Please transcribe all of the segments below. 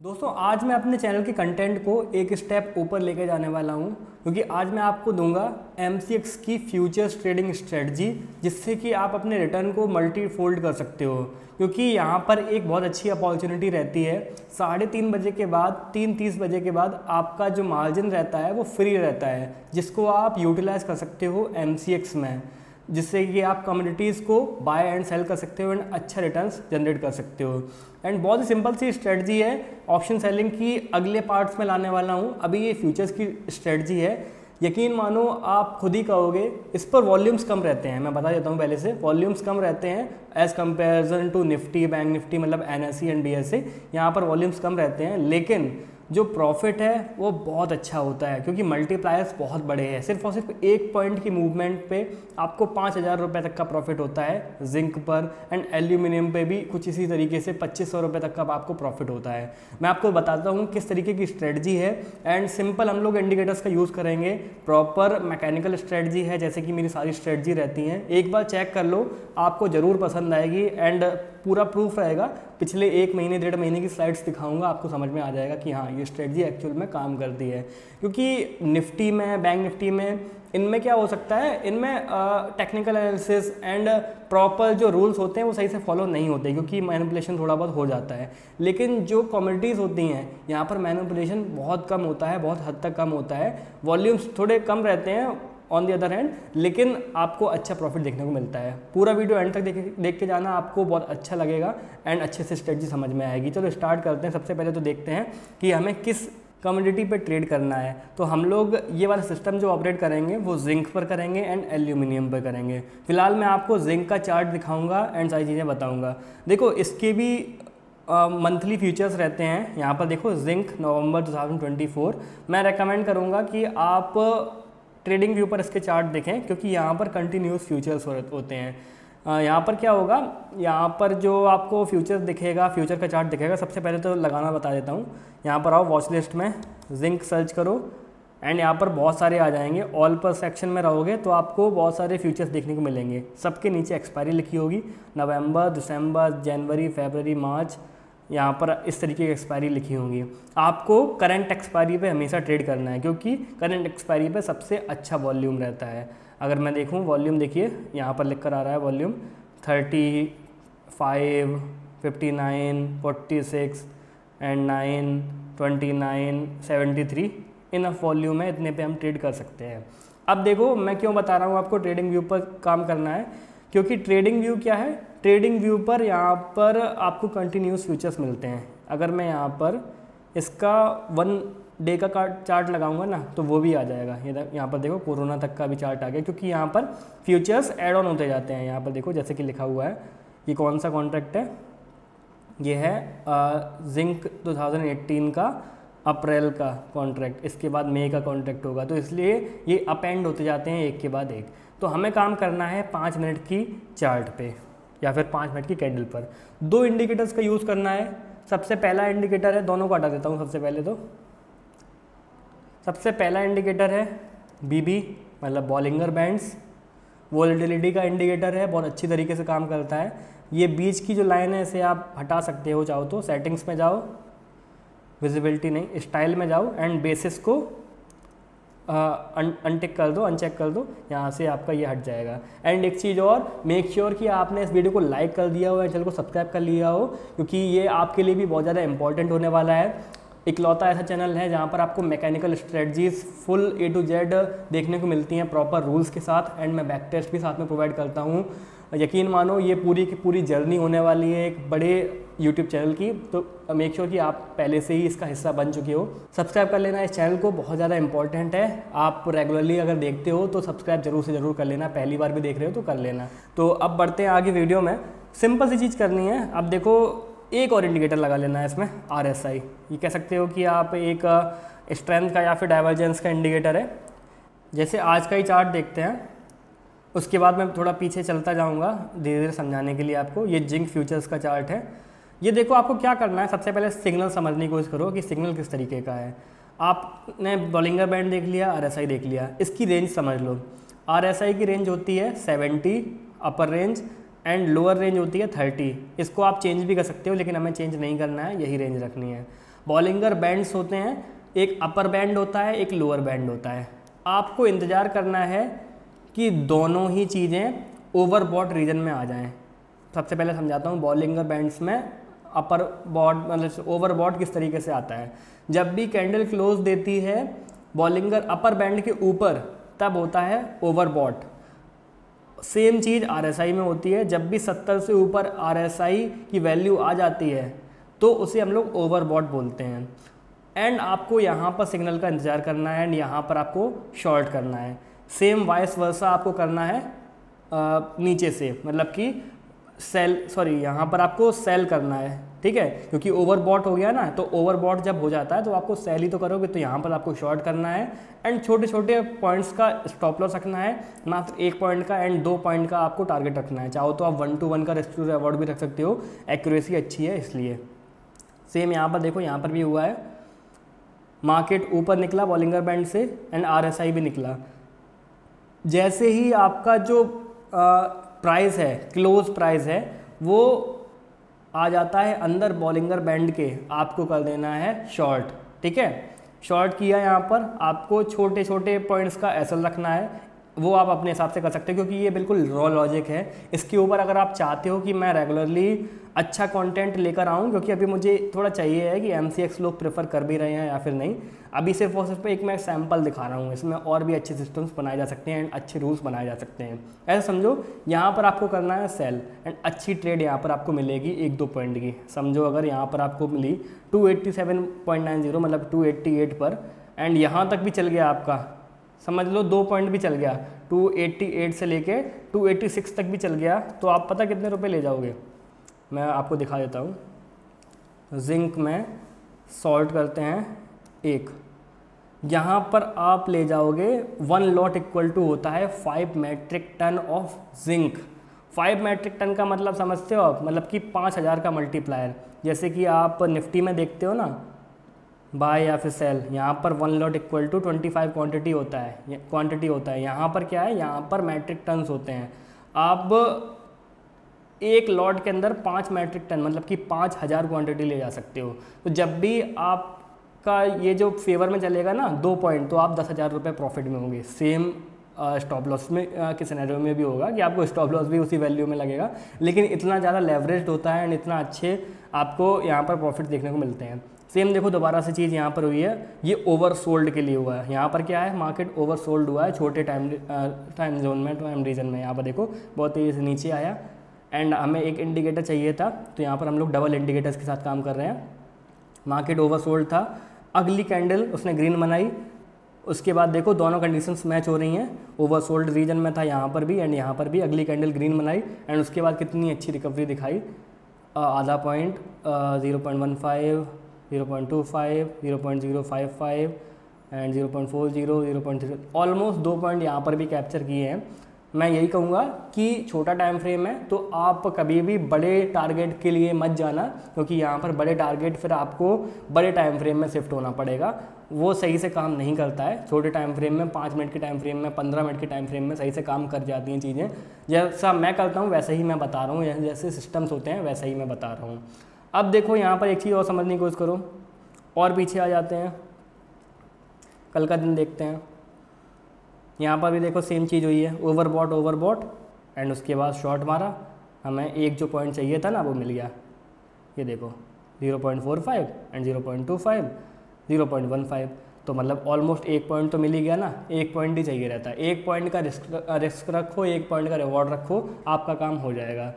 दोस्तों, आज मैं अपने चैनल के कंटेंट को एक स्टेप ऊपर लेके जाने वाला हूँ, क्योंकि आज मैं आपको दूँगा एमसीएक्स की फ्यूचर्स ट्रेडिंग स्ट्रेटजी जिससे कि आप अपने रिटर्न को मल्टी फोल्ड कर सकते हो। क्योंकि यहाँ पर एक बहुत अच्छी अपॉर्चुनिटी रहती है। साढ़े तीन बजे के बाद, तीन तीस बजे के बाद आपका जो मार्जिन रहता है, वो फ्री रहता है, जिसको आप यूटिलाइज कर सकते हो MCX में। जिससे कि आप कम्युनिटीज़ को बाय एंड सेल कर सकते हो एंड अच्छा रिटर्न्स जनरेट कर सकते हो। एंड बहुत ही सिंपल सी स्ट्रेटजी है। ऑप्शन सेलिंग की अगले पार्ट्स में लाने वाला हूँ। अभी ये फ्यूचर्स की स्ट्रेटजी है। यकीन मानो आप खुद ही कहोगे, इस पर वॉल्यूम्स कम रहते हैं। मैं बता देता हूँ पहले से वॉल्यूम्स कम रहते हैं as comparison to Nifty Bank Nifty मतलब एन एंड बी यहाँ पर वॉल्यूम्स कम रहते हैं। लेकिन जो प्रॉफिट है, वो बहुत अच्छा होता है, क्योंकि मल्टीप्लायर्स बहुत बड़े हैं। सिर्फ़ और सिर्फ़ एक पॉइंट की मूवमेंट पे आपको पाँच हज़ार रुपये तक का प्रॉफिट होता है जिंक पर एंड एल्यूमिनियम पे भी कुछ इसी तरीके से पच्चीस सौ रुपये तक का आपको प्रॉफिट होता है। मैं आपको बताता हूँ किस तरीके की स्ट्रेटजी है एंड सिंपल हम लोग इंडिकेटर्स का यूज़ करेंगे। प्रॉपर मैकेनिकल स्ट्रेटजी है, जैसे कि मेरी सारी स्ट्रेटजी रहती हैं। एक बार चेक कर लो, आपको ज़रूर पसंद आएगी एंड पूरा प्रूफ रहेगा। पिछले एक महीने, डेढ़ महीने की स्लाइड्स दिखाऊँगा, आपको समझ में आ जाएगा कि हाँ ये स्ट्रेटजी एक्चुअल में काम करती है। क्योंकि निफ्टी में बैंक निफ्टी में, इनमें क्या हो सकता है? इनमें टेक्निकल एनालिसिस एंड प्रॉपर जो रूल्स होते हैं, वो सही से फॉलो नहीं होते, क्योंकि मैनिपुलेशन थोड़ा बहुत हो जाता है। लेकिन जो कम्युनिटीज़ होती हैं, यहाँ पर मैनिपुलेशन बहुत कम होता है, बहुत हद तक कम होता है। वॉल्यूम्स थोड़े कम रहते हैं ऑन दी अदर हैंड लेकिन आपको अच्छा प्रॉफिट देखने को मिलता है। पूरा वीडियो एंड तक देख देख के जाना आपको बहुत अच्छा लगेगा एंड अच्छे से स्ट्रेटजी समझ में आएगी। चलो स्टार्ट करते हैं। सबसे पहले तो देखते हैं कि हमें किस कम्योडिटी पे ट्रेड करना है। तो हम लोग ये वाला सिस्टम जो ऑपरेट करेंगे, वो जिंक पर करेंगे एंड एल्यूमिनियम पर करेंगे। फ़िलहाल मैं आपको जिंक का चार्ट दिखाऊँगा एंड सारी चीज़ें बताऊँगा। देखो, इसके भी मंथली फ्यूचर्स रहते हैं। यहाँ पर देखो जिंक नवंबर 2024 मैं रेकमेंड करूँगा कि आप ट्रेडिंग व्यू पर इसके चार्ट देखें, क्योंकि यहाँ पर कंटिन्यूस फ्यूचर्स होते हैं। यहाँ पर क्या होगा, यहाँ पर जो आपको फ्यूचर दिखेगा फ्यूचर का चार्ट दिखेगा, सबसे पहले तो लगाना बता देता हूँ। यहाँ पर आओ वॉच लिस्ट में जिंक सर्च करो एंड यहाँ पर बहुत सारे आ जाएँगे। ऑल पर सेक्शन में रहोगे तो आपको बहुत सारे फ्यूचर्स देखने को मिलेंगे। सबके नीचे एक्सपायरी लिखी होगी, नवंबर, दिसंबर, जनवरी फेबररी मार्च यहाँ पर इस तरीके की एक्सपायरी लिखी होंगी। आपको करंट एक्सपायरी पे हमेशा ट्रेड करना है, क्योंकि करंट एक्सपायरी पे सबसे अच्छा वॉल्यूम रहता है। अगर मैं देखूँ वॉल्यूम देखिए, यहाँ पर लिख कर आ रहा है volume thirty five fifty nine forty six and nine twenty nine seventy three enough volume है, इतने पे हम ट्रेड कर सकते हैं। अब देखो, मैं क्यों बता रहा हूँ, आपको ट्रेडिंग व्यू पर काम करना है। क्योंकि ट्रेडिंग व्यू क्या है? ट्रेडिंग व्यू पर यहाँ पर आपको कंटिन्यूस फ्यूचर्स मिलते हैं। अगर मैं यहाँ पर इसका वन डे का चार्ट लगाऊँगा ना तो वो भी आ जाएगा। ये यहाँ पर देखो, कोरोना तक का भी चार्ट आ गया, क्योंकि यहाँ पर फ्यूचर्स एड ऑन होते जाते हैं। यहाँ पर देखो, जैसे कि लिखा हुआ है, ये कौन सा कॉन्ट्रैक्ट है? ये है जिंक 2018 का, अप्रैल का कॉन्ट्रैक्ट इसके बाद मई का कॉन्ट्रैक्ट होगा। तो इसलिए ये अप एंड होते जाते हैं, एक के बाद एक। तो हमें काम करना है पाँच मिनट की चार्ट पे या फिर पाँच मिनट की कैंडल पर। दो इंडिकेटर्स का यूज़ करना है। सबसे पहला इंडिकेटर है, दोनों को हटा देता हूँ सबसे पहले तो। सबसे पहला इंडिकेटर है बीबी मतलब बॉलिंगर बैंड्स वोल्टिलिटी का इंडिकेटर है, बहुत अच्छी तरीके से काम करता है। ये बीच की जो लाइन है, इसे आप हटा सकते हो, चाहो तो। सेटिंग्स में जाओ विजिबिलिटी नहीं स्टाइल में जाओ एंड बेसिस को अनटिक कर दो अनचेक कर दो, यहाँ से आपका ये हट जाएगा। एंड एक चीज़ और मेक श्योर sure कि आपने इस वीडियो को लाइक कर दिया हो या चैनल को सब्सक्राइब कर लिया हो, क्योंकि ये आपके लिए भी बहुत ज़्यादा इंपॉर्टेंट होने वाला है। इकलौता ऐसा चैनल है जहाँ पर आपको mechanical strategies full A to Z देखने को मिलती हैं प्रॉपर रूल्स के साथ एंड मैं बैक टेस्ट भी साथ में प्रोवाइड करता हूँ। यकीन मानो, ये पूरी की पूरी जर्नी होने वाली है एक बड़े यूट्यूब चैनल की। तो मेक श्योर sure कि आप पहले से ही इसका हिस्सा बन चुके हो। सब्सक्राइब कर लेना इस चैनल को, बहुत ज़्यादा इंपॉर्टेंट है। आप रेगुलरली अगर देखते हो तो सब्सक्राइब ज़रूर से ज़रूर कर लेना। पहली बार भी देख रहे हो तो कर लेना। तो अब बढ़ते हैं आगे वीडियो में। सिंपल सी चीज़ करनी है। अब देखो, एक और इंडिकेटर लगा लेना है इसमें आर ये कह सकते हो कि आप एक स्ट्रेंथ का या फिर डाइवर्जेंस का इंडिकेटर है। जैसे आज का ही चार्ट देखते हैं। उसके बाद मैं थोड़ा पीछे चलता जाऊँगा धीरे धीरे समझाने के लिए आपको। ये जिंक फ्यूचर्स का चार्ट है। ये देखो आपको क्या करना है। सबसे पहले सिग्नल समझने की कोशिश करो कि सिग्नल किस तरीके का है। आपने बॉलिंगर बैंड देख लिया, आरएसआई देख लिया। इसकी रेंज समझ लो। आरएसआई की रेंज होती है seventy, upper range, and lower range होती है थर्टी। इसको आप चेंज भी कर सकते हो, लेकिन हमें चेंज नहीं करना है। यही रेंज रखनी है। बॉलिंगर बैंड्स होते हैं। एक अपर बैंड होता है, एक लोअर बैंड होता है। आपको इंतज़ार करना है कि दोनों ही चीज़ें ओवरबॉट रीजन में आ जाएँ। सबसे पहले समझाता हूँ बॉलिंगर बैंड्स में अपर बॉड मतलब ओवर बॉड किस तरीके से आता है। जब भी कैंडल क्लोज देती है बॉलिंगर अपर बैंड के ऊपर, तब होता है ओवर बॉट सेम चीज़ आरएसआई में होती है। जब भी 70 से ऊपर आरएसआई की वैल्यू आ जाती है तो उसे हम लोग ओवर बॉट बोलते हैं। एंड आपको यहाँ पर सिग्नल का इंतज़ार करना है एंड यहाँ पर आपको शॉर्ट करना है। सेम वाइस वर्सा आपको करना है नीचे से मतलब कि सेल, सॉरी, यहाँ पर आपको सेल करना है, ठीक है? क्योंकि ओवरबॉट हो गया ना तो ओवरबॉट जब हो जाता है तो आपको सेल ही तो करोगे तो यहाँ पर आपको शॉर्ट करना है एंड छोटे छोटे पॉइंट्स का स्टॉप लॉस रखना है, मात्र एक पॉइंट का एंड दो पॉइंट का आपको टारगेट रखना है। चाहो तो आप वन टू वन का रेस्क्यू अवार्ड भी रख सकते हो एक्यूरेसी अच्छी है इसलिए। सेम यहाँ पर देखो, यहाँ पर भी हुआ है मार्केट ऊपर निकला बॉलिंगर बैंड से एंड आरएसआई भी निकला। जैसे ही आपका जो प्राइस है क्लोज प्राइस है, वो आ जाता है अंदर बॉलिंगर बैंड के, आपको कर देना है शॉर्ट ठीक है? शॉर्ट किया यहाँ पर, आपको छोटे छोटे पॉइंट्स का एसल रखना है। वो आप अपने हिसाब से कर सकते हो, क्योंकि ये बिल्कुल रॉ लॉजिक है। इसके ऊपर अगर आप चाहते हो कि मैं रेगुलरली अच्छा कंटेंट लेकर आऊँ, क्योंकि अभी मुझे थोड़ा चाहिए है कि MCX लोग प्रेफर कर भी रहे हैं या फिर नहीं, अभी सिर्फ़ और सिर्फ़ एक मैं सैंपल दिखा रहा हूँ, इसमें और भी अच्छे सिस्टम्स बनाए जा सकते हैं एंड अच्छे रूल्स बनाए जा सकते हैं। ऐसा समझो, यहाँ पर आपको करना है सेल एंड अच्छी ट्रेड यहाँ पर आपको मिलेगी एक दो पॉइंट की। समझो, अगर यहाँ पर आपको मिली टू मतलब टू पर एंड यहाँ तक भी चल गया आपका समझ लो दो पॉइंट भी चल गया। 288 से लेके 286 तक भी चल गया। तो आप पता कितने रुपए ले जाओगे? मैं आपको दिखा देता हूँ। जिंक में सॉल्ट करते हैं एक। यहाँ पर आप ले जाओगे वन लॉट इक्वल टू होता है five metric ton of zinc five metric ton का मतलब समझते हो आप? मतलब कि पाँच हज़ार का मल्टीप्लायर जैसे कि आप निफ्टी में देखते हो ना बाय या फिर सेल यहाँ पर one lot equal to twenty five quantity होता है क्वांटिटी होता है। यहाँ पर क्या है? यहाँ पर मैट्रिक टन्स होते हैं। आप एक लॉट के अंदर पाँच मैट्रिक टन मतलब कि पाँच हज़ार क्वान्टिटी ले जा सकते हो। तो जब भी आपका ये जो फेवर में चलेगा ना, दो पॉइंट तो आप दस हज़ार रुपये प्रॉफिट में होंगे। सेम स्टॉप लॉस में के सिनेरियो में भी होगा कि आपको स्टॉप लॉस भी उसी वैल्यू में लगेगा। लेकिन इतना ज़्यादा लेवरेज होता है एंड इतना अच्छे आपको यहाँ पर प्रॉफिट देखने को मिलते हैं। सेम देखो, दोबारा से चीज़ यहाँ पर हुई है। ये ओवर सोल्ड के लिए हुआ है। यहाँ पर क्या है? मार्केट ओवर सोल्ड हुआ है छोटे टाइम टाइम जोन में टाइम रीजन में। यहाँ पर देखो, बहुत तेज़ी से नीचे आया। एंड हमें एक इंडिकेटर चाहिए था तो यहाँ पर हम लोग डबल इंडिकेटर्स के साथ काम कर रहे हैं। मार्केट ओवर सोल्ड था। अगली कैंडल उसने ग्रीन बनाई। उसके बाद देखो, दोनों कंडीशंस मैच हो रही हैं। ओवर सोल्ड रीजन में था यहाँ पर भी एंड यहाँ पर भी अगली कैंडल ग्रीन बनाई। एंड उसके बाद कितनी अच्छी रिकवरी दिखाई? आधा point zero point one five zero point two five zero point zero five five and zero point four zero zero point zero almost दो पॉइंट यहाँ पर भी कैप्चर किए हैं। मैं यही कहूँगा कि छोटा टाइम फ्रेम है तो आप कभी भी बड़े टारगेट के लिए मत जाना, क्योंकि यहाँ पर बड़े टारगेट फिर आपको बड़े टाइम फ्रेम में शिफ्ट होना पड़ेगा। वो सही से काम नहीं करता है। छोटे टाइम फ्रेम में, पाँच मिनट के टाइम फ्रेम में, पंद्रह मिनट के टाइम फ्रेम में सही से काम कर जाती हैं चीज़ें। जैसा मैं करता हूँ, वैसे ही मैं बता रहा हूँ। जैसे सिस्टम्स होते हैं, वैसे ही मैं बता रहा हूँ। अब देखो यहाँ पर एक चीज़ और समझने की कोशिश करो। और पीछे आ जाते हैं। कल का दिन देखते हैं। यहाँ पर भी देखो सेम चीज़ हुई है। Overbought overbought and उसके बाद शॉर्ट मारा। हमें एक जो पॉइंट चाहिए था ना, वो मिल गया। ये देखो 0.45 एंड 0.25 0.15 तो मतलब ऑलमोस्ट एक पॉइंट तो मिल ही गया ना। एक पॉइंट ही चाहिए रहता। है एक पॉइंट का रिस्क रिस्क रखो, एक पॉइंट का रिवॉर्ड रखो, आपका काम हो जाएगा।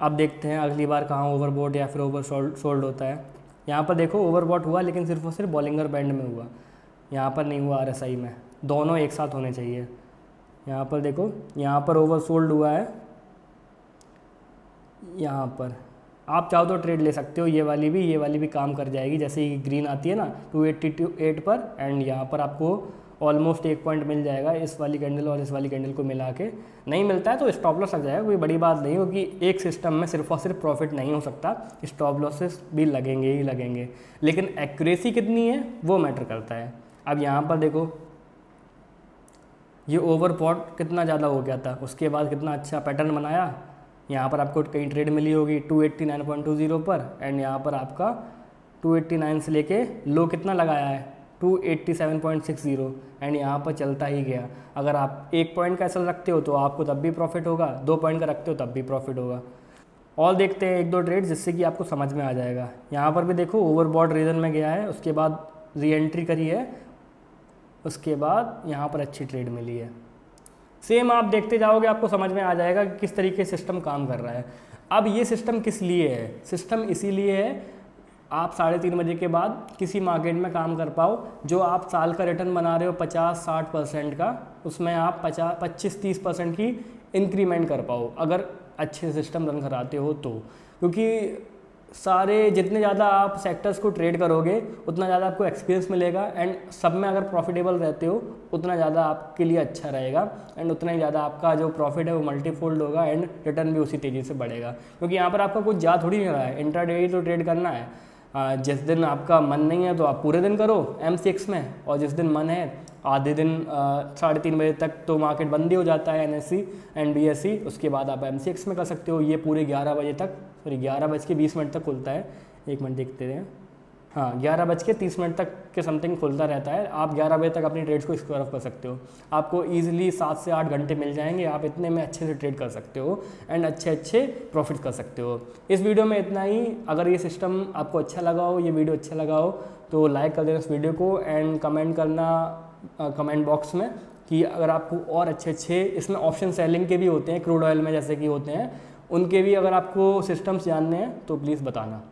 अब देखते हैं अगली बार कहाँ ओवरबोट या फिर ओवर सोल्ड होता है। यहाँ पर देखो ओवरबॉट हुआ लेकिन सिर्फ़ और सिर्फ़ बॉलिंगर बैंड में हुआ। यहाँ पर नहीं हुआ आर में। दोनों एक साथ होने चाहिए। यहाँ पर देखो, यहाँ पर ओवर सोल्ड हुआ है। यहाँ पर। आप चाहो तो ट्रेड ले सकते हो, ये वाली भी, ये वाली भी काम कर जाएगी। जैसे ग्रीन आती है ना टू एट्टी टू एट पर एंड यहाँ पर आपको ऑलमोस्ट एक पॉइंट मिल जाएगा इस वाली कैंडल और इस वाली कैंडल को मिला के। नहीं मिलता है तो स्टॉप लॉस लग जाएगा, कोई बड़ी बात नहीं होगी। एक सिस्टम में सिर्फ़ और सिर्फ़ प्रॉफिट नहीं हो सकता स्टॉप लॉसेस भी लगेंगे ही लगेंगे। लेकिन एक्यूरेसी कितनी है, वो मैटर करता है। अब यहाँ पर देखो, ये ओवर पॉट कितना ज़्यादा हो गया था, उसके बाद कितना अच्छा पैटर्न बनाया। यहाँ पर आपको कहीं ट्रेड मिली होगी 289.20 पर एंड यहाँ पर आपका 289 से लेके लो कितना लगाया है? 287.60 एंड यहाँ पर चलता ही गया। अगर आप एक पॉइंट का ऐसा रखते हो तो आपको तब भी प्रॉफिट होगा, दो पॉइंट का रखते हो तब भी प्रॉफिट होगा। और देखते हैं एक दो ट्रेड जिससे कि आपको समझ में आ जाएगा। यहाँ पर भी देखो ओवरबॉड रीजन में गया है, उसके बाद री एंट्री करी है, उसके बाद यहाँ पर अच्छी ट्रेड मिली है। सेम आप देखते जाओगे, आपको समझ में आ जाएगा कि किस तरीके सिस्टम काम कर रहा है। अब ये सिस्टम किस लिए है? सिस्टम इसीलिए है आप साढ़े तीन बजे के बाद किसी मार्केट में काम कर पाओ, जो आप साल का रिटर्न बना रहे हो पचास, साठ परसेंट का, उसमें आप पचास पच्चीस, तीस परसेंट की इंक्रीमेंट कर पाओ, अगर अच्छे सिस्टम रन कराते हो तो। क्योंकि सारे, जितने ज़्यादा आप सेक्टर्स को ट्रेड करोगे, उतना ज़्यादा आपको एक्सपीरियंस मिलेगा एंड सब में अगर प्रॉफिटेबल रहते हो, उतना ज़्यादा आपके लिए अच्छा रहेगा एंड उतना ही ज़्यादा आपका जो प्रॉफिट है वो मल्टीफोल्ड होगा एंड रिटर्न भी उसी तेज़ी से बढ़ेगा। क्योंकि यहाँ पर आपका कुछ जा थोड़ी नहीं रहा है इंटर डे तो ट्रेड करना है। जिस दिन आपका मन नहीं है तो आप पूरे दिन करो एमसीएक्स में, और जिस दिन मन है, आधे दिन साढ़े तीन बजे तक तो मार्केट बंद ही हो जाता है N S C N B S C उसके बाद आप एम सी एक्स में कर सकते हो। ये पूरे ग्यारह बजे तक सॉरी ग्यारह बज के बीस मिनट तक खुलता है। एक मिनट देखते हैं हाँ ग्यारह बज के तीस मिनट तक के समथिंग खुलता रहता है। आप ग्यारह बजे तक अपनी ट्रेड्स को स्क्वायर ऑफ़ कर सकते हो। आपको ईजिली सात से आठ घंटे मिल जाएँगे। आप इतने में अच्छे से ट्रेड कर सकते हो एंड अच्छे अच्छे प्रॉफिट कर सकते हो। इस वीडियो में इतना ही। अगर ये सिस्टम आपको अच्छा लगा हो ये वीडियो अच्छा लगा हो तो लाइक कर देना इस वीडियो को एंड कमेंट करना कमेंट uh, बॉक्स में कि अगर आपको और अच्छे अच्छे इसमें ऑप्शन सेलिंग के भी होते हैं क्रूड ऑयल में जैसे कि होते हैं उनके भी अगर आपको सिस्टम्स जानने हैं तो प्लीज़ बताना।